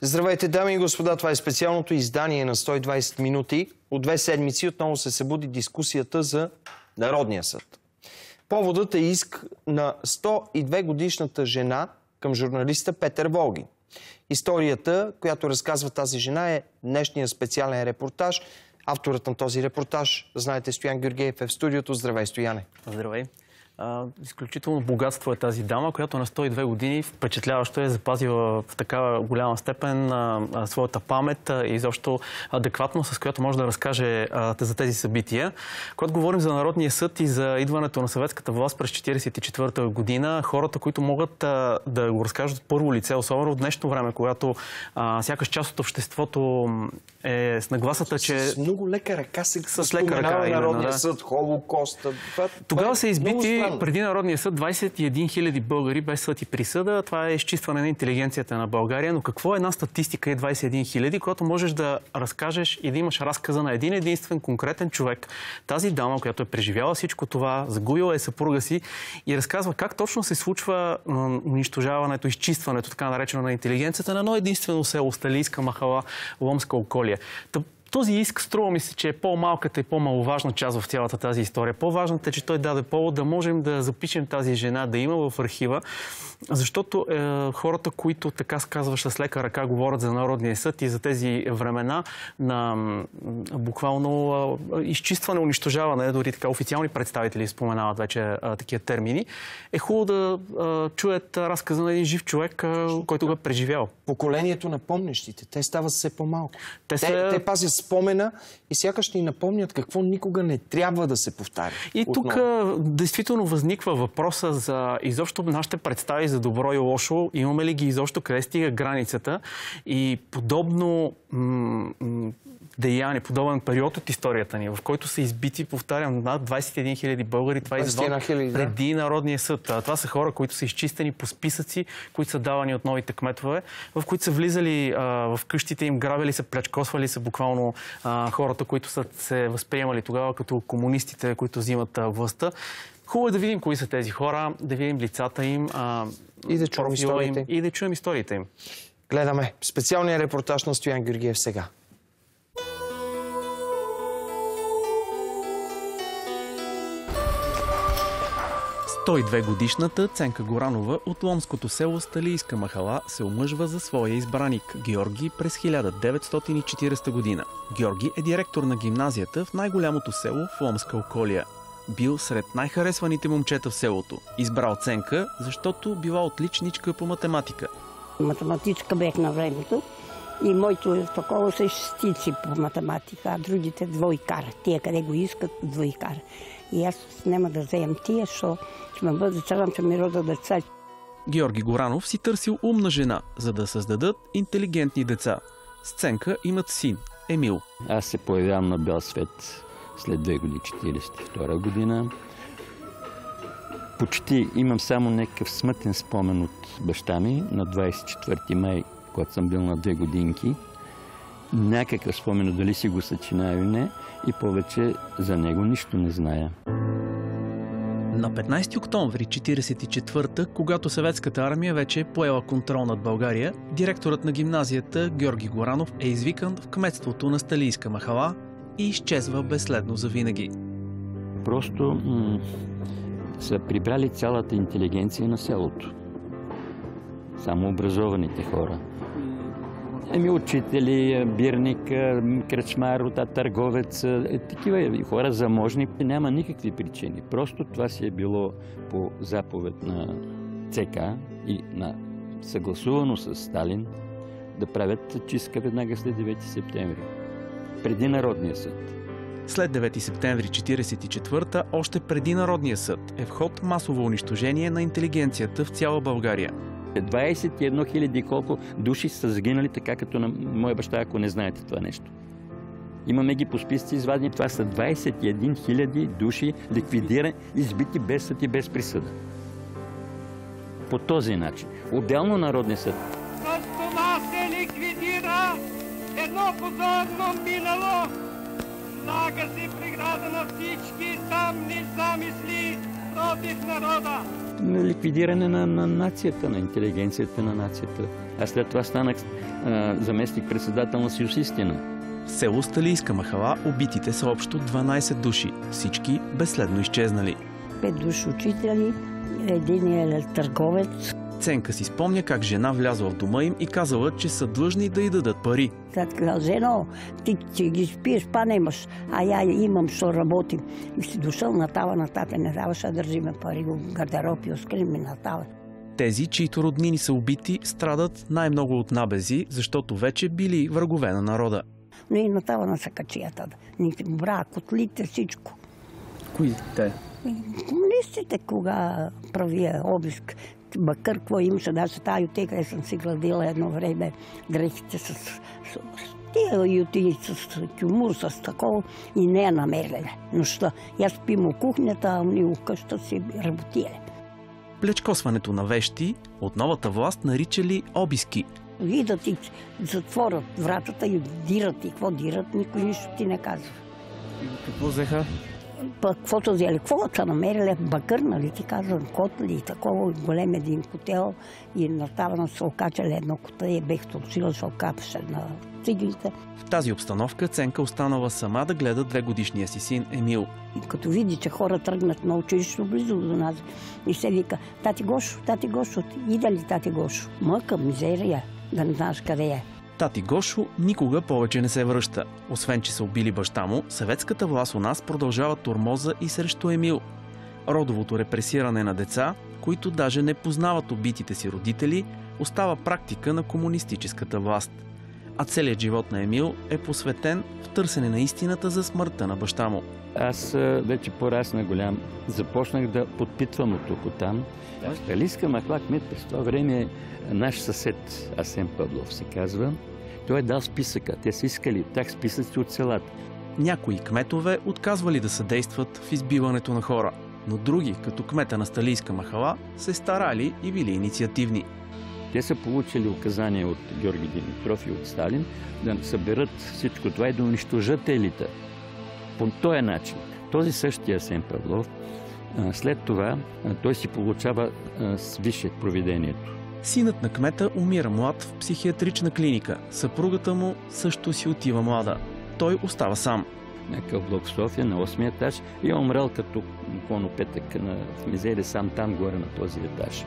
Здравейте, дами и господа! Това е специалното издание на 120 минути. От две седмици отново се събуди дискусията за Народния съд. Поводът е иск на 102 годишната жена към журналиста Петър Волги. Историята, която разказва тази жена е днешния специален репортаж. Авторът на този репортаж, знаете, Стоян Георгиев е в студиото. Здравей, Стояне! Здравей! Изключително богатство е тази дама, която на 102 години впечатляващо е запазила в такава голяма степен своята памет и изобщо адекватно, с която може да разкаже за тези събития. Когато говорим за Народния съд и за идването на съветската власт през 1944 година, хората, които могат да го разкажат първо лице, особено в днешно време, когато сякаш част от обществото е с нагласата, че... С много лека ръка се с лека ръка, Народния да. съд, Холокоста. Тогава са избити преди Народния съд 21 000 българи без съд и присъда. Това е изчистване на интелигенцията на България. Но какво е една статистика и 21 000, когато можеш да разкажеш и да имаш разказа на един единствен конкретен човек? Тази дама, която е преживяла всичко това, загубила е съпруга си и разказва как точно се случва унищожаването, изчистването, така наречено на интелигенцията на едно единствено село, Сталийска махала, Ломска околия. Този иск струва ми се, че е по-малката и по-маловажна част в цялата тази история. По-важната е, че той даде повод да можем да запишем тази жена, да има в архива, защото е, хората, които така сказваш с лека ръка, говорят за Народния съд и за тези времена на буквално е, изчистване, унищожаване, дори така официални представители споменават вече е, такива термини, е хубаво да е, чуят разказа на един жив човек, е, който го е преживял. Поколението на помнещите, те стават все по-малко. Те, те, те пазят спомена и сякаш ни напомнят какво никога не трябва да се повтаря. И тук действително възниква въпроса за изобщо нашите представи за добро и лошо. Имаме ли ги изобщо къде стига границата? И подобно деяние, подобен период от историята ни, в който са избити, повтарям, над 21 000 българи. Това е извън преди Народния съд. Това са хора, които са изчистени по списъци, които са давани от новите кметове, в които са влизали а, в къщите им, грабили са, плячкосвали са буквално а, хората, които са се възприемали тогава като комунистите, които взимат а, властта. Хубаво е да видим кои са тези хора, да видим лицата им, а, и да чуем историите им. И да чуем историите им. Гледаме специалния репортаж на Стоян Георгиев сега. 102 годишната Ценка Горанова от ломското село Сталийска махала се омъжва за своя избраник Георги през 1940 година. Георги е директор на гимназията в най-голямото село в Ломска околия. Бил сред най-харесваните момчета в селото. Избрал Ценка, защото била отличничка по математика. Математичка бех на времето и моето такова са шестици по математика, а другите двойкар. Тия къде го искат, двойкар. И аз няма да вземам тия, защото ще ме бъде срам, че ми рода деца. Георги Горанов си търсил умна жена, за да създадат интелигентни деца. Сценка имат син, Емил. Аз се появявам на бял свет след две години, 42 година. Почти имам само някакъв смътен спомен от баща ми на 24 май, когато съм бил на две годинки. Някакъв спомен, дали си го съчиная или не, и повече за него нищо не зная. На 15 октомври 1944 когато съветската армия вече е поела контрол над България, директорът на гимназията Георги Горанов е извикан в кметството на Сталийска махала и изчезва безследно за винаги. Просто са прибрали цялата интелигенция на селото. Само образованите хора. Еми учители, бирник, кръчмар, търговец, е, такива хора заможни. Няма никакви причини. Просто това си е било по заповед на ЦК и на съгласувано с Сталин да правят чистка веднага след 9 септември. Преди Народния съд. След 9 септември 1944, още преди Народния съд, е вход масово унищожение на интелигенцията в цяла България. 21 хиляди колко души са загинали, така като на моя баща, ако не знаете това нещо. Имаме ги по списъци извадени. Това са 21 хиляди души ликвидирани, избити без съд и без присъда. По този начин. Отделно Народния съд. Това се ликвидира едно позорно минало. Слага се преграда на всички тамни замисли против народа. Ликвидиране на, на нацията, на интелигенцията на нацията. Аз след това станах заместник-председател на Съюз Истина. В село Сталийска махала убитите са общо 12 души, всички безследно изчезнали. Пет души учители, един е търговец. Ценка си спомня как жена влязла в дома им и казала, че са длъжни да й дадат пари. Тя каза, жено, ти, ти ги спиеш, па немаш, а я имам, що работим. И си дошъл на тава, на тата не даваше да държиме пари, гардероб и оскриме на тава. Тези, чието роднини са убити, страдат най-много от набези, защото вече били врагове на народа. Но и на тава на сакачията. Ни бра, котлите, всичко. Кои те? Комунистите, кога правия обиск, Макар какво имаше, даже тази ютека, съм си гладила едно време дрехите с, с, с тия ютини с кюмур, с такова и не я намерили нощта. И аз спим у кухнята, а ние у къща си работили. Плечкосването на вещи от новата власт наричали обиски. Видят и затворят вратата и дират и какво дират, никой нищо ти не казва. Какво взеха? Пък каквото взели, какво са намерили, бакър, нали ти казвам, котли и такова, голем един котел и на тавана се окачали едно кота и бех толчила, се окапаше на циглите. В тази обстановка Ценка останала сама да гледа две годишния си син Емил. И като види, че хора тръгнат на училище близо до нас и се вика, тати Гошо, тати Гошо, иде ли тати Гошо? Мъка, мизерия, да не знаеш къде е. Тати Гошо никога повече не се връща. Освен, че са убили баща му, съветската власт у нас продължава турмоза и срещу Емил. Родовото репресиране на деца, които даже не познават убитите си родители, остава практика на комунистическата власт. А целият живот на Емил е посветен в търсене на истината за смъртта на баща му. Аз вече порасна голям. Започнах да подпитвам от тук там. Алиска Махлак Мет през това време наш съсед, Асен Павлов се казва. Той е дал списъка. Те са искали так списъци от селата. Някои кметове отказвали да съдействат в избиването на хора, но други, като кмета на Сталийска махала, се старали и били инициативни. Те са получили указания от Георги Димитров и от Сталин да съберат всичко това и да унищожат елита. По този начин. Този същия Сен Павлов, след това той си получава свише провидението. Синът на кмета умира млад в психиатрична клиника. Съпругата му също си отива млада. Той остава сам. Някакъв блок в София на 8 етаж и е умрал като конопетък на мизери сам там горе на този етаж.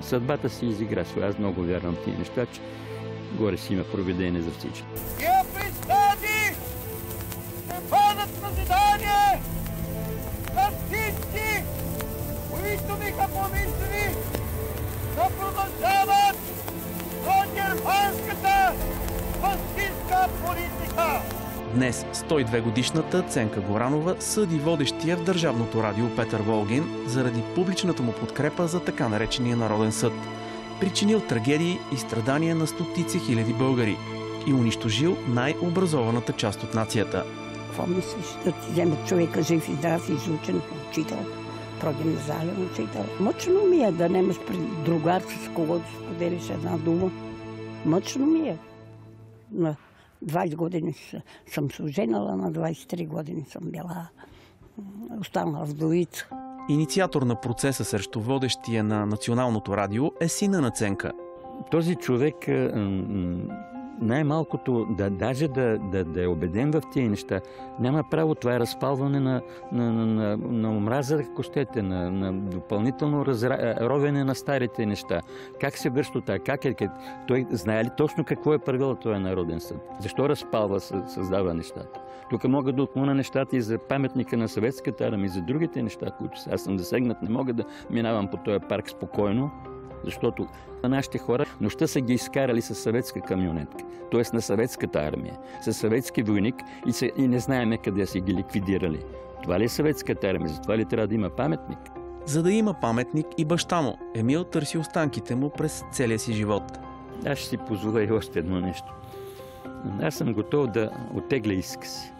Съдбата си изигра. Аз много вярвам в тези неща, че горе си има проведение за всички. Тия пристади бъдат назидание на всички, които биха помисли да продължават до германската фашистска политика. Днес 102 годишната Ценка Горанова съди водещия в Държавното радио Петър Волгин заради публичната му подкрепа за така наречения Народен съд. Причинил трагедии и страдания на стотици хиляди българи и унищожил най-образованата част от нацията. Какво мислиш? Да ти вземат човека жив и здрав изучен учител? прогимназиален учител. Мъчно ми е да немаш при другар, с когото споделиш една дума. Мъчно ми е. На 20 години съм се оженала, на 23 години съм била останала вдовица. Инициатор на процеса срещу водещия на Националното радио е сина на Ценка. Този човек най-малкото, да, даже да, да, да е убеден в тези неща, няма право. Това е разпалване на, на, на, на, на омраза, ако щете, на, на допълнително разра... ровене на старите неща. Как се върши това? Как е? Той знае ли точно какво е правил този народен съд? Защо разпалва, създава нещата? Тук мога да отмуна нещата и за паметника на съветската армия, и за другите неща, които аз съм засегнат. Не мога да минавам по този парк спокойно, защото нашите хора нощта са ги изкарали с съветска камионетка, т.е. на съветската армия, с съветски войник и, се, и не знаеме къде са ги ликвидирали. Това ли е съветската армия? Затова ли трябва да има паметник? За да има паметник и баща му, Емил търси останките му през целия си живот. Аз ще си позволя и още едно нещо. Аз съм готов да отегля иска си.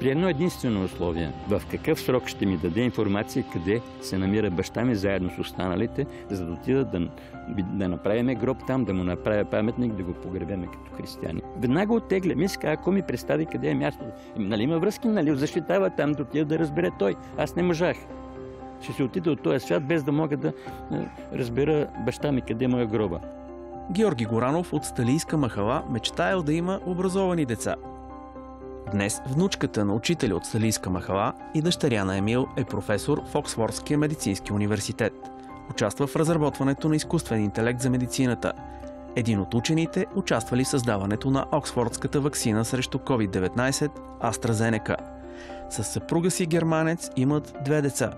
При едно единствено условие. В какъв срок ще ми даде информация къде се намира баща ми заедно с останалите, за да отидат да, да направиме гроб там, да му направя паметник, да го погребеме като християни. Веднага оттегля. Миска, ако ми представи къде е мястото. Нали има връзки, нали защитава там, да отида да разбере той. Аз не можах. ще се отида от този свят, без да мога да разбера баща ми къде му е гроба. Георги Горанов от Сталийска махала мечтаял да има образовани деца. Днес внучката на учителя от Сталийска махала и дъщеря на Емил е професор в Оксфордския медицински университет. Участва в разработването на изкуствен интелект за медицината. Един от учените участвали в създаването на Оксфордската вакцина срещу COVID-19 AstraZeneca. С съпруга си германец имат две деца,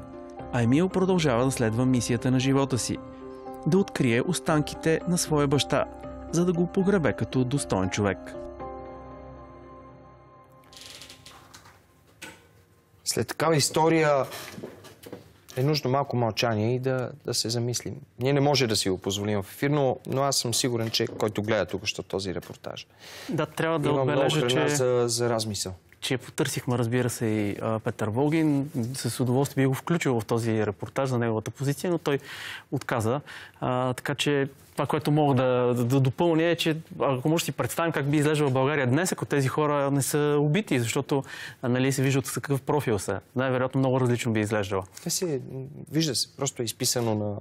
а Емил продължава да следва мисията на живота си – да открие останките на своя баща, за да го погребе като достоен човек. След такава история е нужно малко мълчание и да, да се замислим. Ние не може да си го позволим в ефир, но, но аз съм сигурен, че който гледа тук що този репортаж. Да, трябва да Има отбележа, много храна че... за, за размисъл че потърсихме, разбира се, и Петър Волгин. С удоволствие би го включил в този репортаж за неговата позиция, но той отказа. А, така че това, което мога да, да, да допълня е, че ако може да си представим как би изглеждала България днес, ако тези хора не са убити, защото нали, се виждат с какъв профил са. Най-вероятно много различно би изглеждала. Те се, вижда се, просто е изписано на,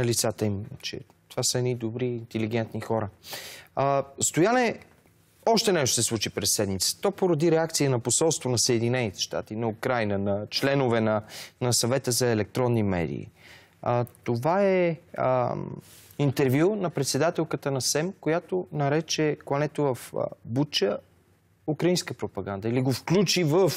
на лицата им, че това са едни добри, интелигентни хора. А, Стояне, още нещо се случи през седмица. То породи реакция на посолство на Съединените щати, на Украина, на членове на, на съвета за електронни медии. А, това е а, интервю на председателката на СЕМ, която нарече клането в а, Буча украинска пропаганда или го включи в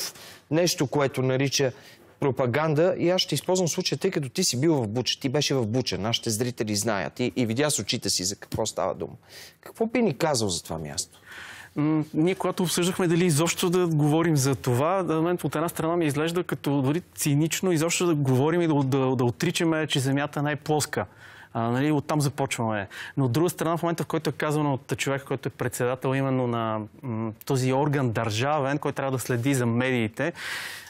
нещо, което нарича пропаганда и аз ще използвам случая, тъй като ти си бил в Буча, ти беше в Буча, нашите зрители знаят и, и видя с очите си за какво става дума. Какво би ни казал за това място? Ние, когато обсъждахме дали изобщо да говорим за това, на мен от една страна ми изглежда като дори цинично изобщо да говорим и да, да, да отричаме, че Земята е най-плоска. А, нали, оттам започваме. Но от друга страна, в момента, в който е казано от човек, който е председател именно на този орган държавен, който трябва да следи за медиите,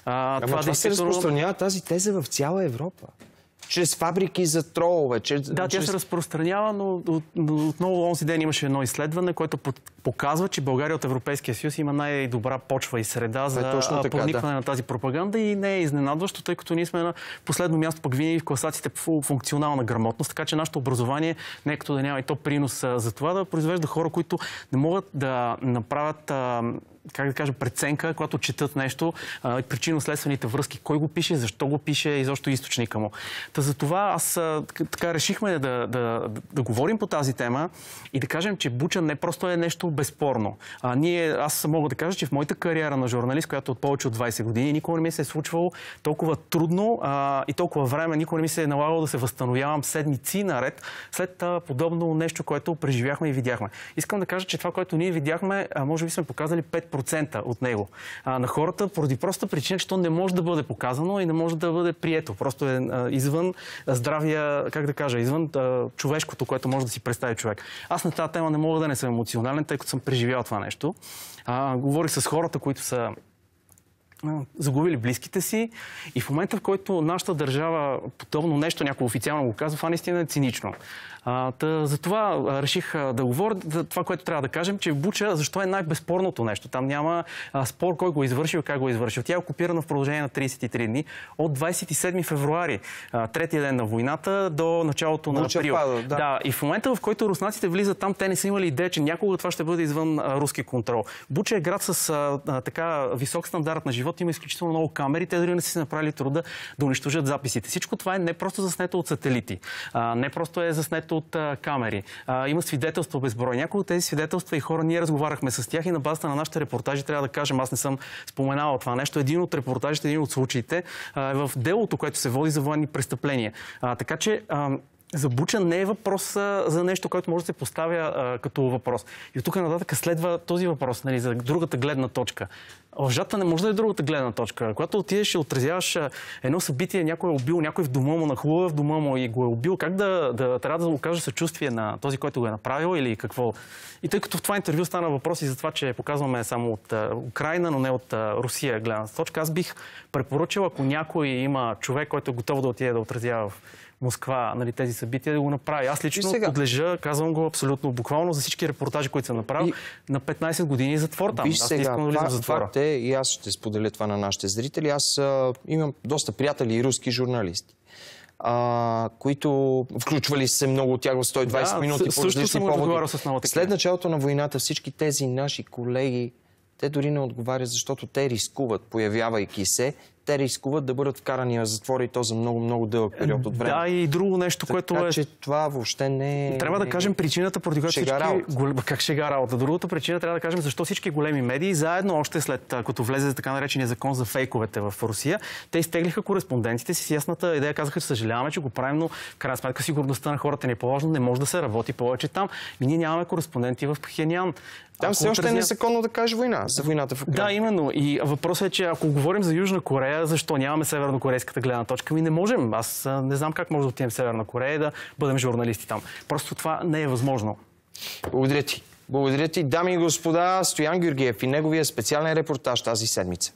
а, Ама това, това се разпространява тази теза в цяла Европа чрез фабрики за тролове. Чрез, да, тя се разпространява, но, но отново онзи ден имаше едно изследване, което показва, че България от Европейския съюз има най-добра почва и среда за е проникване да. на тази пропаганда и не е изненадващо, тъй като ние сме на последно място пък винаги в класациите по функционална грамотност, така че нашето образование не е като да няма и то принос за това да произвежда хора, които не могат да направят как да кажа, преценка, когато четат нещо, причинно-следствените връзки, кой го пише, защо го пише и защо източника му. Та за това аз така решихме да, да, да, говорим по тази тема и да кажем, че Буча не просто е нещо безспорно. А, ние, аз мога да кажа, че в моята кариера на журналист, която от повече от 20 години, никога не ми се е случвало толкова трудно а, и толкова време, никога не ми се е налагало да се възстановявам седмици наред след а, подобно нещо, което преживяхме и видяхме. Искам да кажа, че това, което ние видяхме, а, може би сме показали 5% от него а, на хората, поради проста причина, че то не може да бъде показано и не може да бъде прието. Просто е а, извън здравия, как да кажа, извън а, човешкото, което може да си представи човек. Аз на тази тема не мога да не съм емоционален, тъй като съм преживял това нещо. А, говорих с хората, които са загубили близките си и в момента, в който нашата държава подобно нещо, някой официално го казва, това наистина е цинично. А, затова реших а, да говоря за това, което трябва да кажем, че в Буча защо е най-безспорното нещо. Там няма а, спор кой го е извършил и как го е извършил. Тя е окупирана в продължение на 33 дни от 27 февруари, а, третия ден на войната, до началото на Буча април. Пада, да. да. И в момента, в който руснаците влизат там, те не са имали идея, че някога това ще бъде извън а, руски контрол. Буча е град с а, а, така висок стандарт на живот, има изключително много камери, те дори не са си направили труда да унищожат записите. Всичко това е не просто заснето от сателити, а, не просто е заснето от а, камери. А, има свидетелства безброй. Някои от тези свидетелства и хора, ние разговаряхме с тях и на базата на нашите репортажи трябва да кажем, аз не съм споменавал това нещо. Един от репортажите, един от случаите е в делото, което се води за военни престъпления. А, така че а, за Буча не е въпрос а, за нещо, което може да се поставя а, като въпрос. И от тук нататък следва този въпрос, нали, за другата гледна точка. Лъжата не може да е другата гледна точка. Когато отидеш и отразяваш едно събитие, някой е убил някой в дома му, нахлува в дома му и го е убил, как да, да трябва да окаже съчувствие на този, който го е направил или какво? И тъй като в това интервю стана въпрос и за това, че показваме само от Украина, но не от Русия гледна точка, аз бих препоръчал, ако някой има човек, който е готов да отиде да отразява в Москва нали, тези събития да го направи. Аз лично подлежа, казвам го абсолютно буквално за всички репортажи, които съм направил, И- на 15 години затвор там. Виж Аз сега, искам да затвора. факт е, и аз ще споделя това на нашите зрители, аз а, имам доста приятели и руски журналисти, а, които включвали се много от тях в 120 Да, минути с- по също съм разговарял с много такива. След началото на войната всички тези наши колеги, те дори не отговарят, защото те рискуват, появявайки се, те рискуват да бъдат вкарани в затвора и то за много-много дълъг период от време. Да, и друго нещо, което така е че това въобще не е... Трябва да кажем причината, поради която всички... работа. Как шега работа? Другата причина трябва да кажем защо всички големи медии, заедно още след като влезе така наречения закон за фейковете в Русия, те изтеглиха кореспондентите си с ясната идея, казаха, че съжаляваме, че го правим, но в крайна сметка сигурността на хората не е по-важно, не може да се работи повече там. И ние нямаме кореспонденти в Пхенян. Там все още е незаконно да кажеш война за войната в Украина. Да, именно. И въпросът е, че ако говорим за Южна Корея, защо нямаме севернокорейската гледна точка? Ми не можем. Аз не знам как може да отидем в Северна Корея и да бъдем журналисти там. Просто това не е възможно. Благодаря ти. Благодаря ти, дами и господа, Стоян Георгиев и неговия специален репортаж тази седмица.